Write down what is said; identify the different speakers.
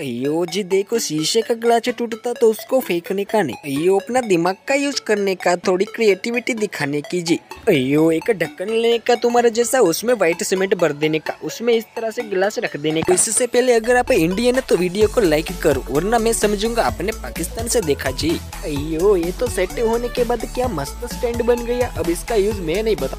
Speaker 1: अयो जी, देखो, शीशे का गिलास टूटता तो उसको फेंकने का नहीं। अयो अपना दिमाग का यूज़ करने का, थोड़ी क्रिएटिविटी दिखाने की जी। अयो एक ढक्कन लेने का तुम्हारा जैसा, उसमें व्हाइट सीमेंट भर देने का, उसमें इस तरह से गिलास रख देने का। इससे पहले अगर आप इंडियन है तो वीडियो को लाइक करो, वरना मैं समझूँगा, आपने पाकिस्तान से देखा जी। अयो ये तो सेट होने के बाद क्या मस्त स्टैंड बन गया, अब इसका यूज़ मैं नहीं बता